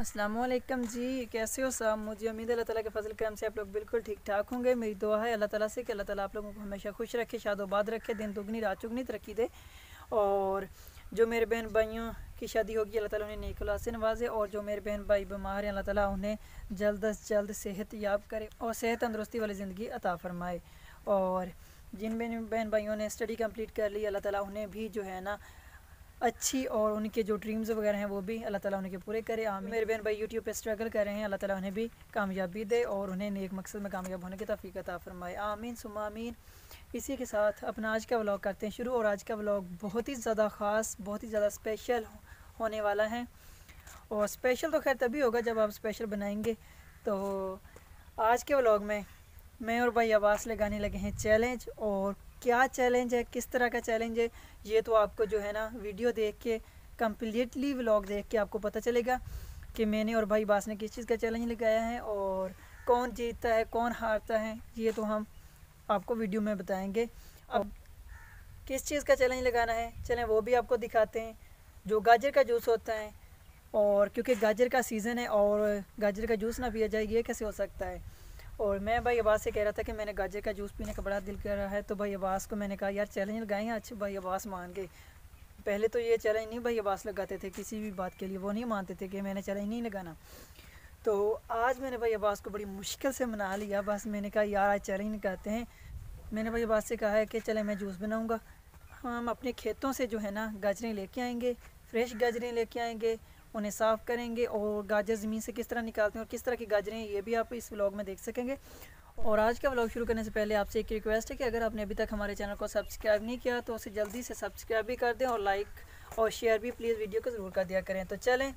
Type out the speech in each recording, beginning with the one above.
असलम जी, कैसे हो सब? मुझे उम्मीद है अल्लाह ताला के फजल करम से आप लोग बिल्कुल ठीक ठाक होंगे। मेरी दुआ है अल्लाह ताला से कि अल्लाह ताला आप लोगों को हमेशा खुश रखे शादोबाद रखे, दिन दुगनी, रात चुगनी तरक्की दे। और जो मेरे बहन भाइयों की शादी होगी, अल्लाह ताला उन्हें नेक से नवाजे। और जो मेरे बहन भाई बीमार हैं, अल्लाह ताला उन्हें जल्द अज जल्द सेहत याब करे और सेहत तंदरुस्ती वाली ज़िंदगी अता फरमाए। और जिन बहन भाइयों ने स्टडी कंप्लीट कर ली, अल्लाह ताला उन्हें भी जो है ना अच्छी और उनके जो ड्रीम्स वगैरह हैं वो भी अल्लाह ताला उनके पूरे करे, आमीन। मेरे बहन भाई यूट्यूब पे स्ट्रगल कर रहे हैं, अल्लाह ताला उन्हें भी कामयाबी दे और उन्हें नेक मकसद में कामयाब होने की तफ़ी अता फरमाए। आमीन सुमा आमीन। इसी के साथ अपना आज का व्लॉग करते हैं शुरू और आज का व्लॉग बहुत ही ज़्यादा ख़ास, बहुत ही ज़्यादा स्पेशल होने वाला है। और स्पेशल तो खैर तभी होगा जब आप स्पेशल बनाएँगे। तो आज के व्लॉग में मैं और भाई आवाज़ लगाने लगे हैं चैलेंज और क्या चैलेंज है, किस तरह का चैलेंज है, ये तो आपको जो है ना वीडियो देख के कम्प्लीटली व्लॉग देख के आपको पता चलेगा कि मैंने और भाई बास ने किस चीज़ का चैलेंज लगाया है और कौन जीतता है, कौन हारता है, ये तो हम आपको वीडियो में बताएँगे। अब किस चीज़ का चैलेंज लगाना है, चलें वो भी आपको दिखाते हैं, जो गाजर का जूस होता है और क्योंकि गाजर का सीज़न है और गाजर का जूस ना पिया जाए, ये कैसे हो सकता है? और मैं भाई अब्बास से कह रहा था कि मैंने गाजर का जूस पीने का बड़ा दिल कर रहा है तो भाई अब्बास को मैंने कहा, यार चैलेंज लगाए अच्छे भाई अब्बास मान गए पहले तो ये चैलेंज नहीं भाई अब्बास लगाते थे, किसी भी बात के लिए, वो नहीं मानते थे कि मैंने चैलेंज नहीं लगाना। तो आज मैंने भाई अब्बास को बड़ी मुश्किल से मना लिया। बस मैंने कहा, यार, आज चैलेंज लगाते हैं। मैंने भाई अब्बास से कहा है कि, चले, मैं जूस बनाऊँगा। हम अपने खेतों से जो है ना गाजरें लेके आएँगे, फ्रेश गाजरें लेके आएँगे। उन्हें साफ़ करेंगे और गाजर ज़मीन से किस तरह निकालते हैं और किस तरह की गाजरें ये भी आप इस व्लॉग में देख सकेंगे। और आज का व्लॉग शुरू करने से पहले आपसे एक रिक्वेस्ट है कि अगर आपने अभी तक हमारे चैनल को सब्सक्राइब नहीं किया तो उसे जल्दी से सब्सक्राइब भी कर दें और लाइक और शेयर भी प्लीज़ वीडियो को ज़रूर कर दिया करें। तो चलें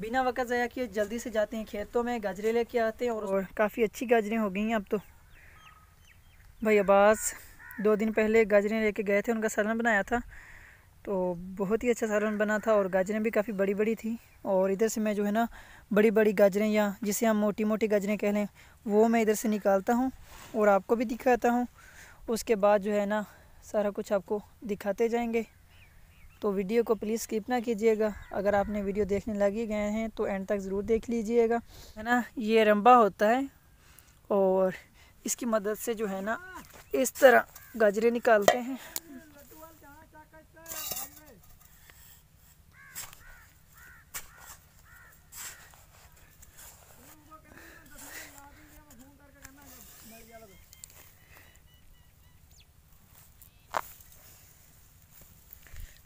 बिना वक्त ज़ाया किए जल्दी से जाते हैं खेतों में गाजरें लेके आते हैं और, और काफ़ी अच्छी गाजरें हो गई हैं अब तो। भाई अब्बास दो दिन पहले गाजरें लेके गए थे उनका सलन बनाया था। तो बहुत ही अच्छा सालन बना था और गाजरें भी काफ़ी बड़ी बड़ी थी और इधर से मैं जो है ना बड़ी बड़ी गाजरें या जिसे हम मोटी मोटी गाजरें कह लें, वो मैं इधर से निकालता हूँ और आपको भी दिखाता हूँ। उसके बाद जो है ना सारा कुछ आपको दिखाते जाएँगे। तो वीडियो को प्लीज़ स्किप ना कीजिएगा। अगर आपने वीडियो देखने लगे गए हैं तो एंड तक ज़रूर देख लीजिएगा। है ना? ये रंबा होता है और इसकी मदद से जो है ना इस तरह गाजरें निकालते हैं।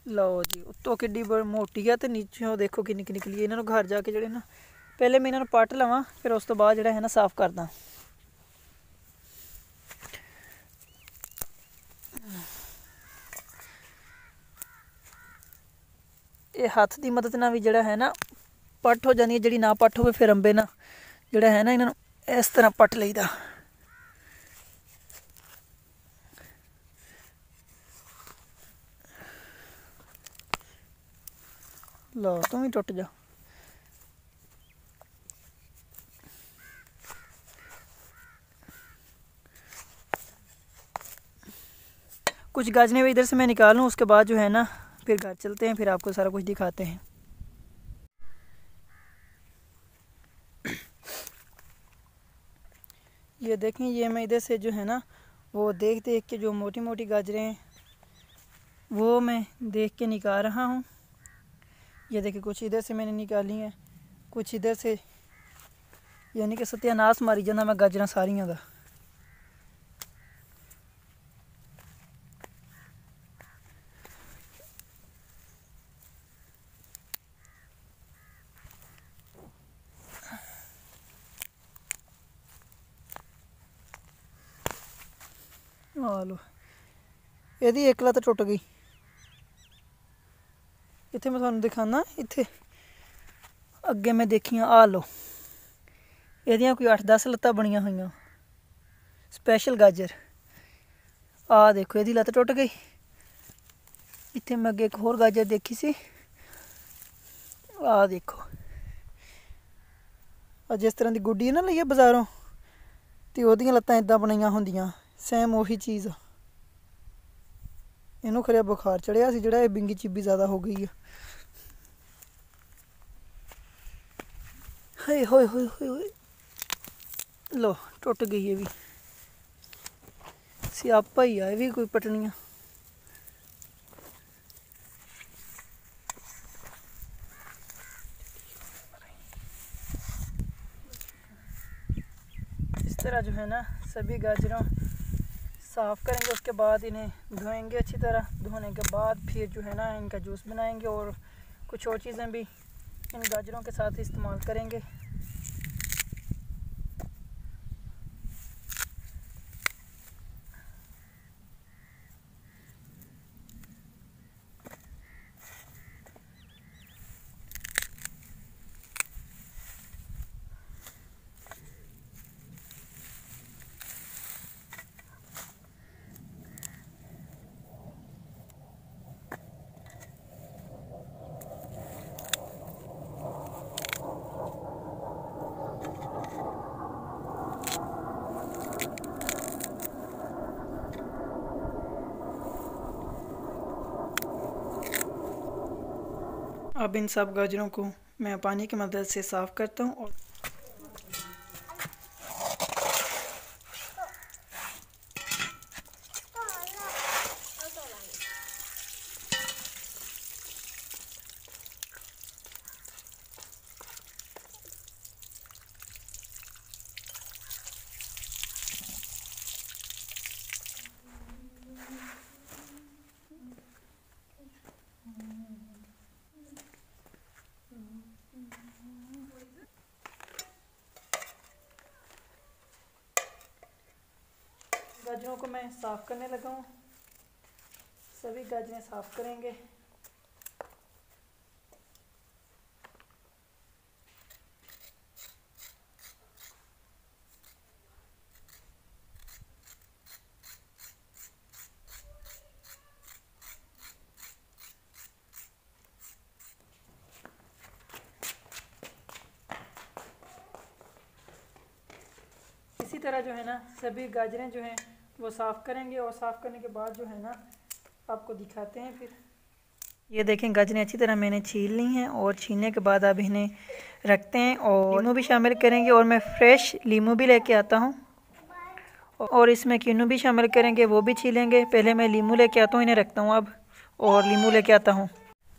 ਲਓ ਜੀ, ਉੱਤੋਂ ਕਿੱਡੀ ਬੜੀ ਮੋਟੀ ਆ ਤੇ ਨੀਚੋਂ ਦੇਖੋ ਕਿੰਨੀ ਕਿੰਨੀ ਨਿਕਲੀ ਇਹਨਾਂ ਨੂੰ ਘਰ ਜਾ ਕੇ ਜਿਹੜੇ ਨਾ, ਪਹਿਲੇ ਮੈਂ ਇਹਨਾਂ ਨੂੰ ਪੱਟ ਲਵਾਂ, ਫਿਰ ਉਸ ਤੋਂ ਬਾਅਦ ਜਿਹੜਾ ਹੈ ਨਾ ਸਾਫ਼ ਕਰਦਾ। ਇਹ ਹੱਥ ਦੀ ਮਦਦ ਨਾਲ ਵੀ ਜਿਹੜਾ ਹੈ ਨਾ, ਪੱਟ ਹੋ ਜਾਂਦੀ ਹੈ ਜਿਹੜੀ ਨਾ ਪੱਟ ਹੋਵੇ ਫਿਰ ਅੰਬੇ ਨਾ, ਜਿਹੜਾ ਹੈ ਨਾ ਇਹਨਾਂ ਨੂੰ ਇਸ ਤਰ੍ਹਾਂ ਪੱਟ ਲਈਦਾ। लो, तुम ही टुट जा कुछ गाजने में इधर से मैं निकालूँ, उसके बाद जो है ना, फिर घर चलते हैं, फिर आपको सारा कुछ दिखाते हैं। ये देखें, ये मैं इधर से जो है ना, वो देख देख के जो मोटी मोटी गाजरें हैं, वो मैं देख के निकाल रहा हूँ। ये देखिए, कुछ इधर से मैंने निकाली हैं, कुछ इधर से, यानी कि सत्यानाश मारी जाना मैं गाजर सारिया का लो यदि एक लत टुट गई। ਇੱਥੇ ਮੈਂ ਤੁਹਾਨੂੰ ਦਿਖਾਣਾ ਇੱਥੇ। ਅੱਗੇ ਮੈਂ ਦੇਖੀਆਂ ਆ ਲੋ ਇਹਦੀਆਂ ਕੋਈ 8-10 ਲੱਤਾਂ ਬਣੀਆਂ ਹੋਈਆਂ। ਸਪੈਸ਼ਲ ਗਾਜਰ। ਆ ਦੇਖੋ, ਇਹਦੀ ਲੱਤ ਟੁੱਟ ਗਈ। ਇੱਥੇ ਮੈਂ ਅੱਗੇ ਇੱਕ ਹੋਰ ਗਾਜਰ ਦੇਖੀ ਸੀ। ਆ ਦੇਖੋ। ਆ ਜਿਸ ਤਰ੍ਹਾਂ ਦੀ ਗੁੱਡੀ ਨਾ ਲਈਏ ਬਾਜ਼ਾਰੋਂ, ਤੇ ਉਹਦੀਆਂ ਲੱਤਾਂ ਇਦਾਂ ਬਣੀਆਂ ਹੁੰਦੀਆਂ। ਸੇਮ ਉਹੀ ਚੀਜ਼ ਇਹਨੂੰ ਖਰਿਆ ਬੁਖਾਰ ਚੜਿਆ ਸੀ ਜਿਹੜਾ ਇਹ ਬਿੰਗੀ ਚੀਬੀ ਜ਼ਿਆਦਾ ਹੋ ਗਈ ਆ हाय हाय हाय हाय लो टुट गई है भी सियापा ही है भी कोई पटनियाँ इस तरह जो है ना सभी गाजरों साफ़ करेंगे, उसके बाद इन्हें धोएँगे अच्छी तरह। धोने के बाद फिर जो है ना, इनका जूस बनाएँगे और कुछ और चीज़ें भी इन गाजरों के साथ इस्तेमाल करेंगे। अब इन सब गाजरों को मैं पानी की मदद से साफ़ करता हूँ और गाजरों को मैं साफ़ करने लगा हूँ। सभी गाजरें साफ़ करेंगे। इसी तरह जो है ना, सभी गाजरें जो हैं वो साफ़ करेंगे और साफ़ करने के बाद जो है ना, आपको दिखाते हैं फिर। ये देखें गाजरें अच्छी तरह मैंने छील ली हैं और छीलने के बाद अब इन्हें रखते हैं और लीमू भी शामिल करेंगे और मैं फ्रेश लीमू भी लेके आता हूँ। और इसमें किन्नू भी शामिल करेंगे, वो भी छीलेंगे। पहले मैं लीमू लेके आता हूँ, इन्हें रखता हूँ अब और लीमू लेके आता हूँ।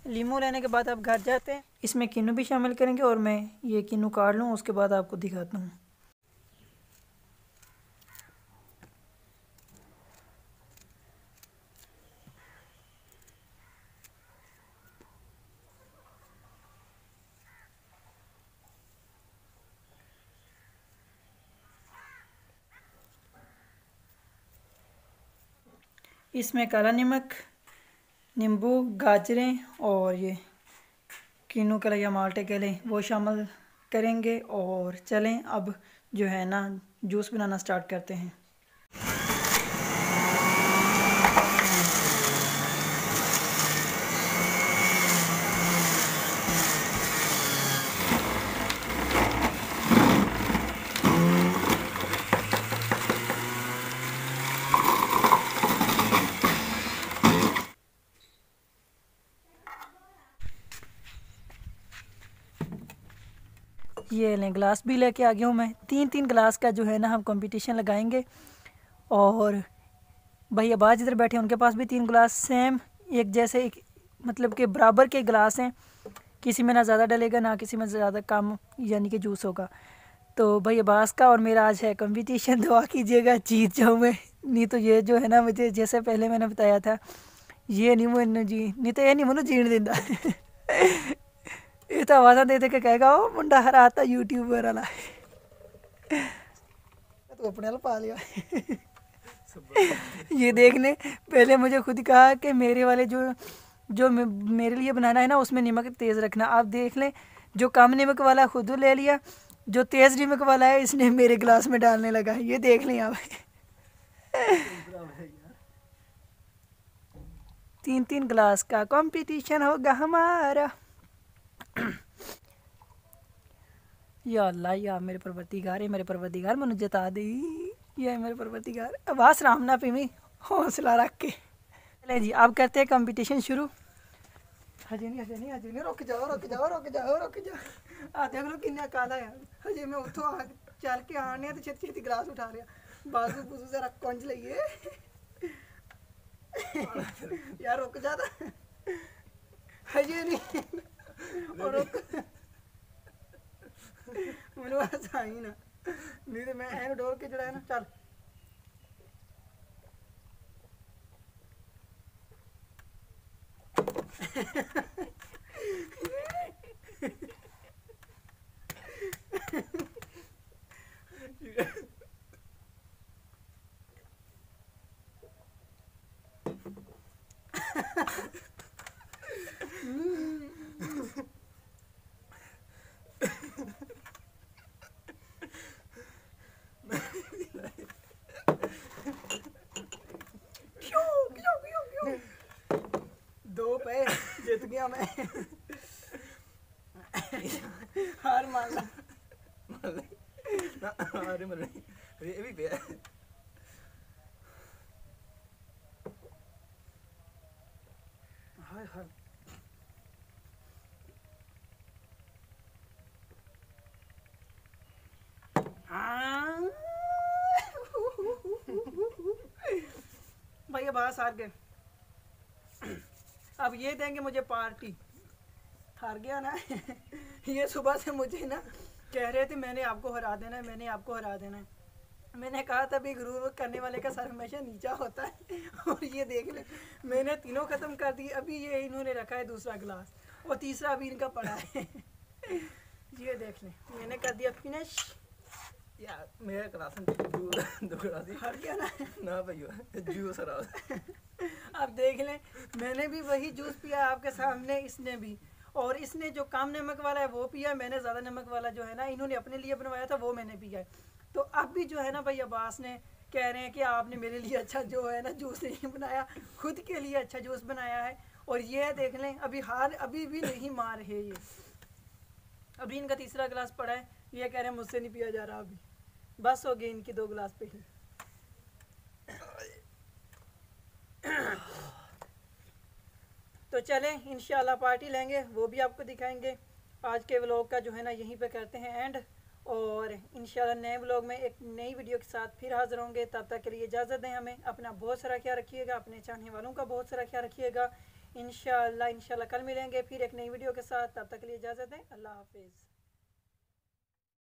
लीमू लेने के बाद अब घर जाते हैं, इसमें किन्नू भी शामिल करेंगे और मैं ये किन्नू काट लूँ, उसके बाद आपको दिखाता हूँ। इसमें काला नमक, नींबू, गाजरें और ये कीनू कले या माल्टे के लें, वो शामिल करेंगे और चलें अब जो है ना, जूस बनाना स्टार्ट करते हैं। ये लें ग्लास भी लेके आ गया हूँ मैं। तीन तीन ग्लास का जो है ना हम कंपटीशन लगाएँगे। और भैया बाज इधर बैठे उनके पास भी तीन ग्लास सेम एक जैसे एक मतलब के बराबर के ग्लास हैं। किसी में ना ज़्यादा डलेगा, ना किसी में ज़्यादा कम, यानी कि जूस होगा। तो भैया बास का और मेरा आज है कंपटीशन दुआ कीजिएगा, जीत जाऊँ मैं। नहीं तो ये जो है ना मुझे, जैसे पहले मैंने बताया था, ये नहीं मैं जी, नहीं तो ये नहीं मैं जीण देता ये तो आवाज़ा दे दे के कहेगा वो मुंडा हराता यूट्यूबर वाला तो अपने पा लिया। ये देखने, पहले मुझे खुद कहा कि मेरे वाले जो जो मेरे लिए बनाना है ना, उसमें नमक तेज़ रखना। आप देख लें, जो कम नमक वाला खुद ले लिया, जो तेज़ नमक वाला है, इसने मेरे गिलास में डालने लगा ये देख लें आप। तीन तीन गिलास का कंपटीशन होगा हमारा। या अल्लाह या मेरे परवतिगार मेरे परवतिगार मैंने जता दी ये मेरे परवतिगार अब राम ना पीवी हौसला रख के चले जी अब करते हैं कंपटीशन शुरू ਹਜੇ ਨਹੀਂ ਹਜੇ ਨਹੀਂ ਹਜੇ ਨਹੀਂ ਰੁਕ ਜਾਓ ਰੁਕ ਜਾਓ ਰੁਕ ਜਾਓ ਰੁਕ ਜਾਓ ਆ ਦੇਖ ਲਓ ਕਿੰਨਾ ਕਾਲਾ ਆ ਹਜੇ ਮੈਂ ਉੱਥੋਂ ਆ ਚੱਲ ਕੇ ਆਣੇ ਤੇ ਛੇਤੀ ਛੇਤੀ ਗਲਾਸ ਉਠਾ ਰਿਹਾ ਬਾਜ਼ੂ ਬੁਜ਼ੂ ਜ਼ਰਾ ਕੁੰਝ ਲਈਏ ਯਾਰ ਰੁਕ ਜਾ ਤਾਂ ਹਜੇ ਨਹੀਂ ਉਹ ਮੈਨੂੰ ਆਸਾਂ ਆਈ ਨਾ। ਨਹੀਂ ਤੇ ਮੈਂ ਐਨ ਡੋਲ ਕੇ ਜਿਹੜਾ ਹੈ ਨਾ, ਚੱਲ। क्यों dia merdeka. Dia MVP ya. हाय हाय भैया बस हार गए अब ये देंगे मुझे पार्टी हार गया ना ये सुबह से मुझे ना कह रहे थे मैंने आपको हरा देना है मैंने आपको हरा देना है। मैंने कहा था भी गुरूर करने वाले का सर हमेशा नीचा होता है। और ये देख ले मैंने तीनों ख़त्म कर दी अभी ये इन्होंने रखा है दूसरा गिलास और तीसरा अभी इनका पड़ा है। ये देख लें मैंने कर दिया फिनिश यार मेरा क्लास दो सी ना। भैया तो जूस आप देख लें मैंने भी वही जूस पिया आपके सामने इसने भी। और इसने जो कम नमक वाला है, वो पिया मैंने ज़्यादा नमक वाला जो है ना, इन्होंने अपने लिए बनवाया था, वो मैंने पिया है। तो अब भी जो है ना भाई अब्बास ने कह रहे हैं कि आपने मेरे लिए अच्छा जो है ना जूस नहीं बनाया, खुद के लिए अच्छा जूस बनाया है। और ये देख लें, अभी हार अभी भी नहीं मार है ये। अभी इनका तीसरा गिलास पड़ा है, ये कह रहे हैं, मुझसे नहीं पिया जा रहा अभी। बस हो गई इनकी दो गिलास पे ही। तो चलें इन पार्टी लेंगे, वो भी आपको दिखाएँगे। आज के व्लॉग का जो है ना, यहीं पे करते हैं एंड और इन नए व्लॉग में एक नई वीडियो के साथ फिर हाजिर होंगे। तब तक के लिए इजाज़त दें हमें। अपना बहुत सारा ख्याल रखिएगा, अपने चाहने वालों का बहुत सारा ख्याल रखिएगा। इन शह कल मिलेंगे फिर एक नई वीडियो के साथ। तब तक के लिए इजाज़त दें। अल्लाह हाफिज़।